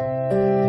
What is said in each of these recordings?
拜。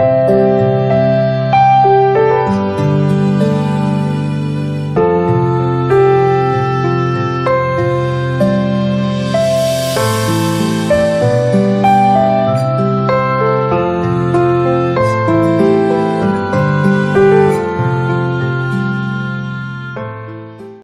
you